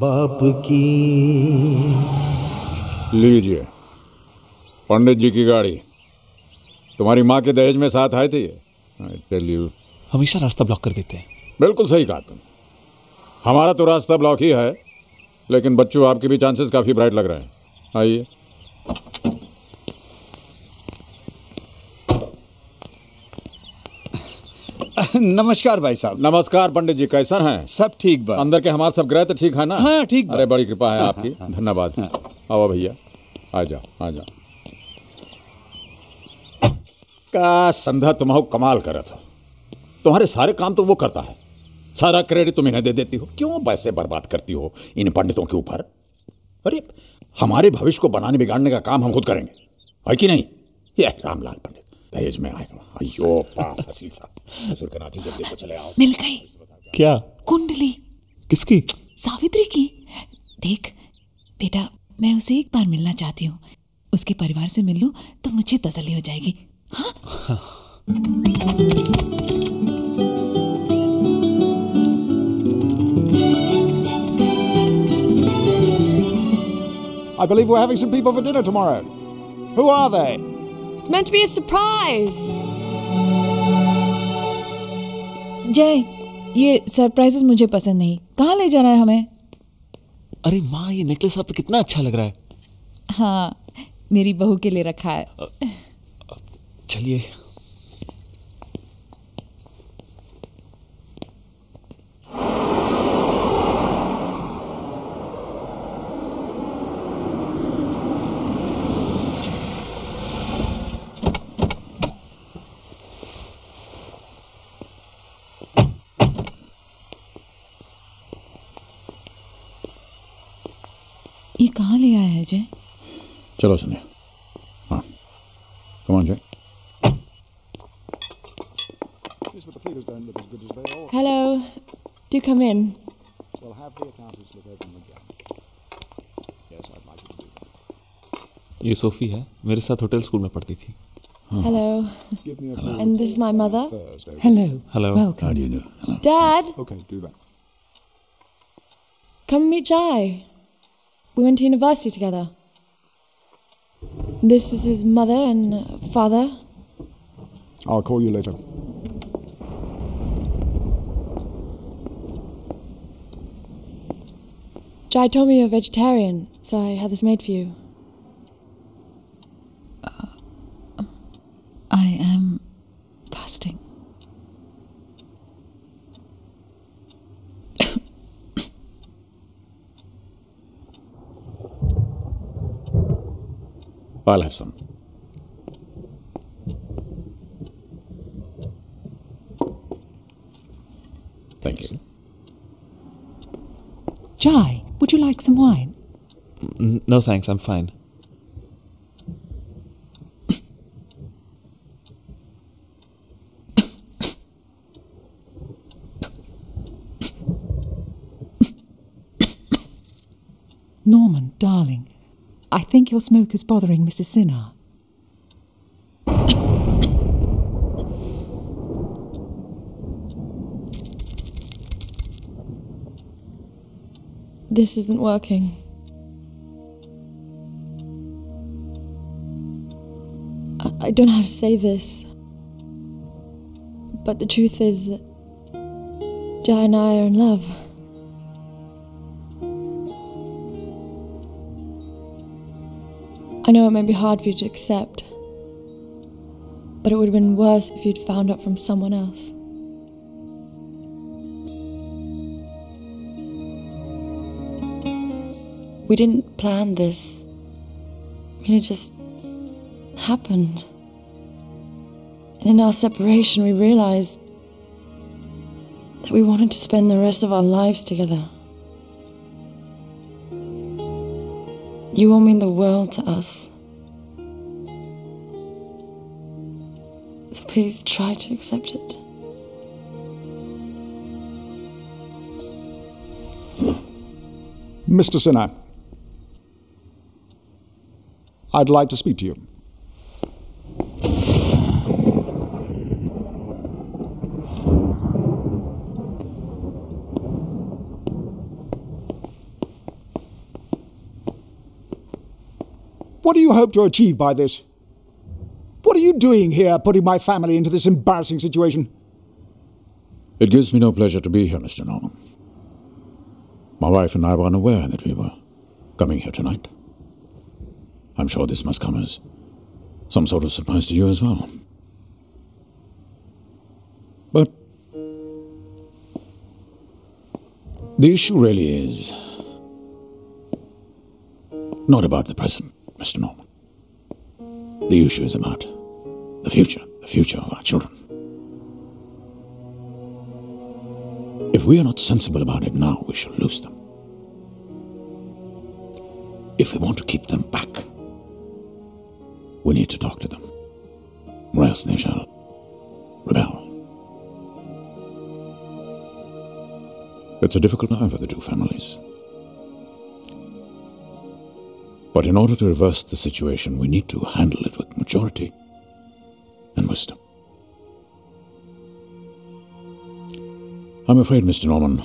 बाप की। लीजिए। पंडित जी की गाड़ी। तुम्हारी माँ के दहेज में साथ आए थे. हमेशा रास्ता ब्लॉक कर देते हैं। बिल्कुल सही कहा तुम हमारा तो रास्ता ब्लॉक ही है लेकिन बच्चों आपके भी चांसेस काफ़ी ब्राइट लग रहे हैं। आइए। नमस्कार भाई साहब। नमस्कार पंडित जी कैसन हैं? सब ठीक बा अंदर के हमारे सब ग्रह तो ठीक है ना? हाँ, ठीक अरे बड़ी कृपा है आपकी। धन्यवाद। आओ भैया आ जाओ आ जाओ। का संधा तुम्हारा कमाल करा था। तुम्हारे सारे काम तो वो करता है। सारा क्रेडिट तुम इन्हें दे देती हो। क्यों पैसे बर्बाद करती हो इन पंडितों के ऊपर? अरे हमारे भविष्य को बनाने बिगाड़ने का काम हम खुद करेंगे। है कि नहीं? ये रामलाल पंडित। दहेज में आएगा। अयो पाप हसीन साहब ससुर के नाती जल्दी को चले आओ। मिल गई क्या? कुंडली। किसकी? सावित्री की। देख बेटा मैं उसे एक बार मिलना चाहती हूँ। उसके परिवार से मिल लूँ तो मुझे तसल्ली हो जाएगी। हाँ? I believe we're having some people for dinner tomorrow. Who are they? It's meant to be a surprise. जय ये सरप्राइजेस मुझे पसंद नहीं। कहाँ ले जाना रहा है हमें? अरे माँ ये नेकलेस आपको पे कितना अच्छा लग रहा है। हाँ मेरी बहू के लिए रखा है। चलिए। कहाँ ले आया है जय? चलो सुने हाँ। कौन जय हेलो टू कम इन ये सोफी है। मेरे साथ होटल स्कूल में पढ़ती थी। Hello and this my mother hello hello welcome dad come meet chai We went to university together. This is his mother and father. I'll call you later. Jai told me you're a vegetarian, so I had this made for you. I am fasting I'll have some. Thank you. Jai would you like some wine N- No thanks, I'm fine. Norman darling I think your smoke is bothering Mrs Sinha This isn't working. I, I don't know how to say this. But the truth is that Jai and I are in love. I know it may be hard for you to accept, but it would have been worse if you'd found out from someone else. We didn't plan this. I mean, it just happened. And in our separation, we realized that we wanted to spend the rest of our lives together. You all mean the world to us. So please try to accept it. Mr. Sinha, I'd like to speak to you. What do you hope to achieve by this? What are you doing here, putting my family into this embarrassing situation? It gives me no pleasure to be here, Mr. Norman. My wife and I were unaware that we were coming here tonight. I'm sure this must come as some sort of surprise to you as well. But the issue really is not about the present, Mr. Norman. The issue is about the future, the future of our children. If we are not sensible about it now, we shall lose them. If we want to keep them back, we need to talk to them, or else they shall rebel. It's a difficult time for the two families. But in order to reverse the situation, we need to handle it with maturity and wisdom. I'm afraid, Mr. Norman,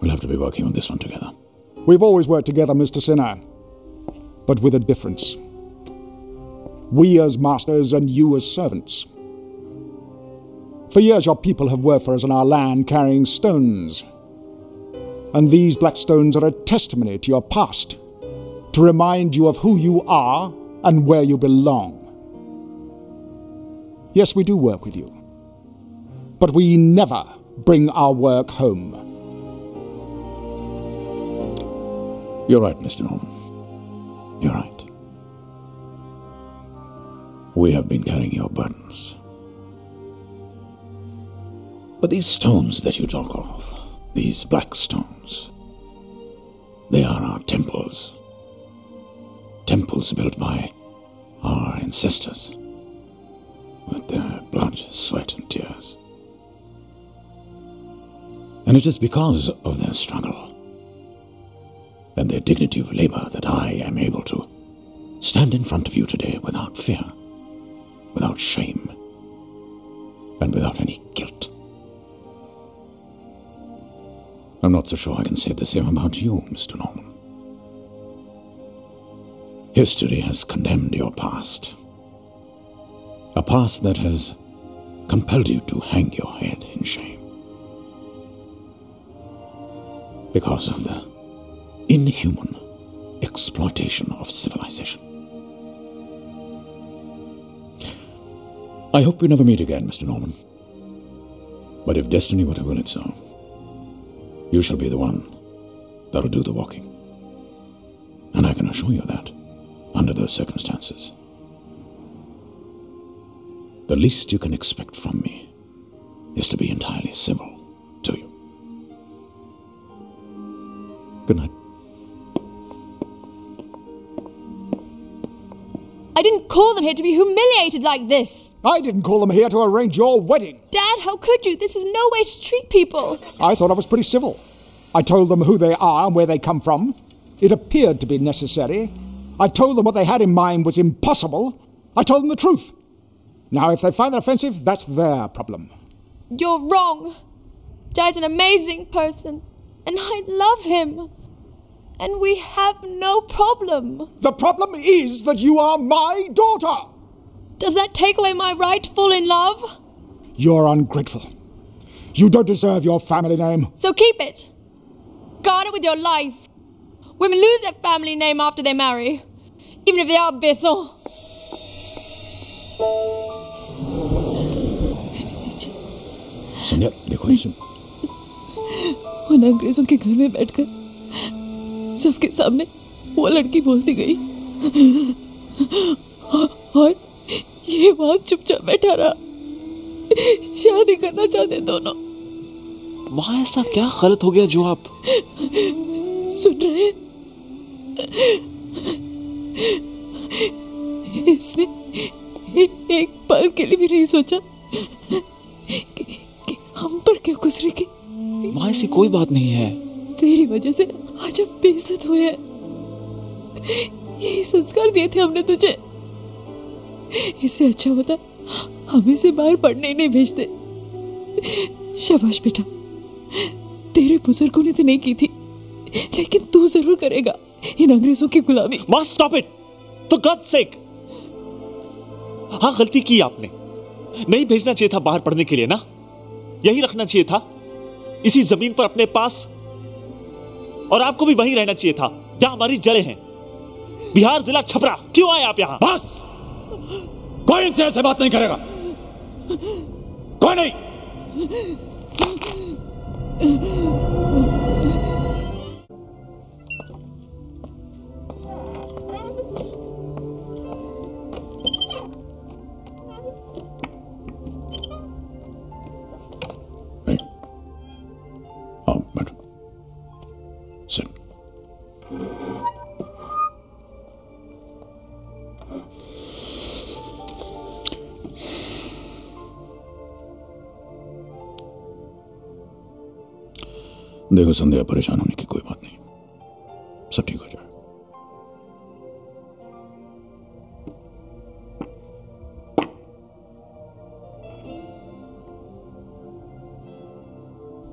we'll have to be working on this one together. We've always worked together, Mr. Sinha, but with a difference. We as masters and you as servants. For years, your people have worked for us on our land carrying stones. And these black stones are a testimony to your past, to remind you of who you are and where you belong. Yes, we do work with you, but we never bring our work home. You're right, Mr. Norman. You're right. We have been carrying your burdens. But these stones that you talk of, these black stones, they are our temples. Temples built by our ancestors with their blood, sweat, and tears. And it is because of their struggle and their dignity of labor that I am able to stand in front of you today without fear, without shame, and without any guilt. I'm not so sure I can say the same about you, Mr. Norman. History has condemned your past. A past that has compelled you to hang your head in shame. Because of the inhuman exploitation of civilization. I hope we never meet again, Mr. Norman. But if destiny were to will it so, you shall be the one that'll do the walking. And I can assure you that, those circumstances, the least you can expect from me is to be entirely civil to you. Good night. I didn't call them here to be humiliated like this. I didn't call them here to arrange your wedding. Dad, how could you? This is no way to treat people. I thought I was pretty civil. I told them who they are and where they come from. It appeared to be necessary. I told them what they had in mind was impossible. I told them the truth. Now, if they find that offensive, that's their problem. You're wrong. Dad's an amazing person, and I love him. And we have no problem. The problem is that you are my daughter. Does that take away my right to fall in love? You're ungrateful. You don't deserve your family name. So keep it. Guard it with your life. Women lose their family name after they marry, even if they are Besson. Sandhya देखो सुन उन अंग्रेज़ों के घर में बैठकर सबके सामने वो लड़की बोलती गई और ये वहाँ चुपचाप बैठा रहा शादी करना चाहते दोनों वहाँ ऐसा क्या गलत हो गया जो आप सुन रहे हैं? इसने एक पल के लिए भी नहीं सोचा कि, कि हम पर क्या गुजरेगी वहाँ ऐसी कोई बात नहीं है। तेरी वजह से आज हम बेइज्जत हुए हैं। यही संस्कार दिए थे हमने तुझे। इससे अच्छा होता हम इसे बाहर पढ़ने ही नहीं भेजते। शाबाश बेटा तेरे बुज़ुर्गों ने तो नहीं की थी लेकिन तू ज़रूर करेगा। इन अंग्रेज़ों की गुलामी। माँ स्टॉप इट तो गॉड सेक हाँ गलती की आपने। नहीं भेजना चाहिए था बाहर पढ़ने के लिए ना? यही रखना चाहिए था। इसी ज़मीन पर अपने पास। और आपको भी वहीं रहना चाहिए था जहाँ हमारी जड़ें हैं। बिहार जिला छपरा क्यों आए आप यहाँ? बस। कोई इनसे ऐसे बात नहीं करेगा। कोई नहीं। देखो संध्या, परेशान होने की कोई बात नहीं। सब ठीक हो जाए।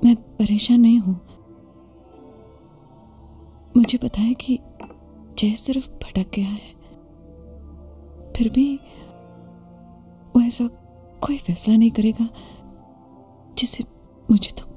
मैं परेशान नहीं हूँ। मुझे पता है कि जय सिर्फ़ भटक गया है। फिर भी वो ऐसा कोई फैसला नहीं करेगा जिसे मुझे दुख